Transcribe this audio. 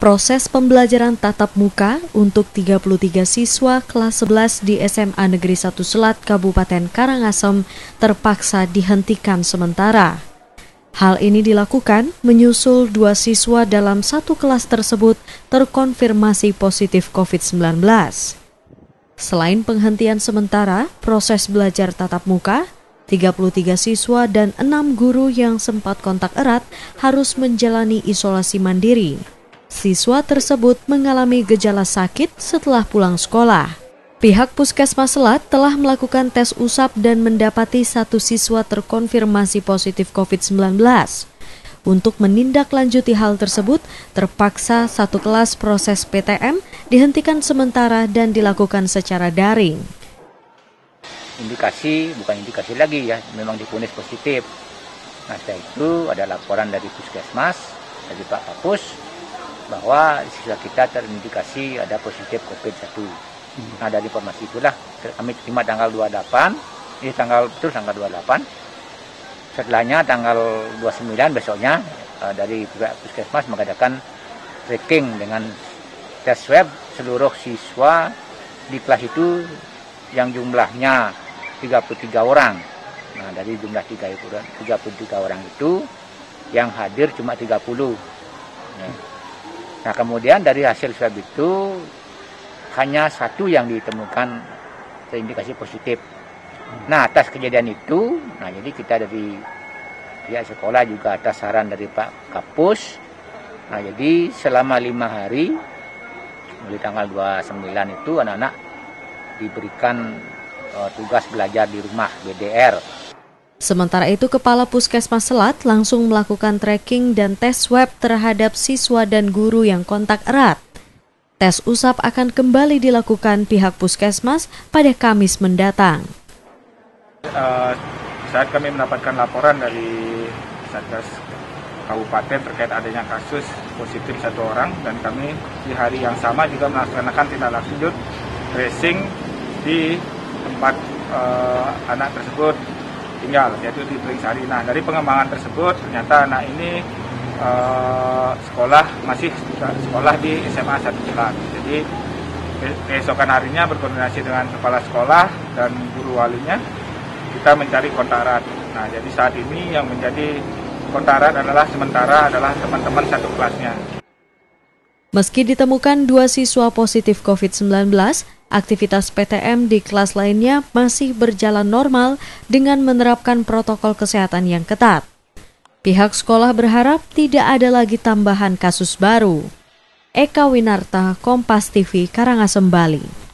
Proses pembelajaran tatap muka untuk 33 siswa kelas 11 di SMA Negeri 1 Selat Kabupaten Karangasem terpaksa dihentikan sementara. Hal ini dilakukan menyusul dua siswa dalam satu kelas tersebut terkonfirmasi positif COVID-19. Selain penghentian sementara proses belajar tatap muka, 33 siswa dan 6 guru yang sempat kontak erat harus menjalani isolasi mandiri. Siswa tersebut mengalami gejala sakit setelah pulang sekolah. Pihak Puskesmas Selat telah melakukan tes usap dan mendapati satu siswa terkonfirmasi positif COVID-19. Untuk menindaklanjuti hal tersebut, terpaksa satu kelas proses PTM dihentikan sementara dan dilakukan secara daring. Indikasi, bukan indikasi lagi ya, memang dipunis positif. Nah itu ada laporan dari Puskesmas, dari Pak Kapus, bahwa siswa kita terindikasi ada positif COVID-1. Hmm. Nah dari informasi itulah kami terima tanggal 28, ini tanggal betul tanggal 28. Setelahnya tanggal 29 besoknya uh, dari pihak puskesmas mengadakan tracking dengan tes swab seluruh siswa di kelas itu yang jumlahnya 33 orang. Nah dari jumlah 33 orang itu yang hadir cuma 30. Ya. Nah kemudian dari hasil swab itu hanya satu yang ditemukan terindikasi positif. Nah atas kejadian itu, nah jadi kita dari pihak sekolah juga atas saran dari Pak Kapus, nah jadi selama lima hari mulai tanggal 29 itu anak-anak diberikan uh, tugas belajar di rumah BDR Sementara itu, Kepala Puskesmas Selat langsung melakukan tracking dan tes swab terhadap siswa dan guru yang kontak erat. Tes usap akan kembali dilakukan pihak Puskesmas pada Kamis mendatang. Uh, saat kami mendapatkan laporan dari Satgas Kabupaten terkait adanya kasus positif satu orang dan kami di hari yang sama juga melaksanakan tindak lanjut tracing di tempat uh, anak tersebut tinggal yaitu di Sari. Nah dari pengembangan tersebut ternyata anak ini uh, sekolah masih sekolah di SMA Satu Jelang. Jadi keesokan harinya berkoordinasi dengan kepala sekolah dan guru walinya kita mencari kontarat. Nah jadi saat ini yang menjadi kontarat adalah sementara adalah teman-teman satu kelasnya. Meski ditemukan dua siswa positif COVID-19, aktivitas PTM di kelas lainnya masih berjalan normal dengan menerapkan protokol kesehatan yang ketat. Pihak sekolah berharap tidak ada lagi tambahan kasus baru. Eka Winarta, Kompas TV, Karangasem, Bali.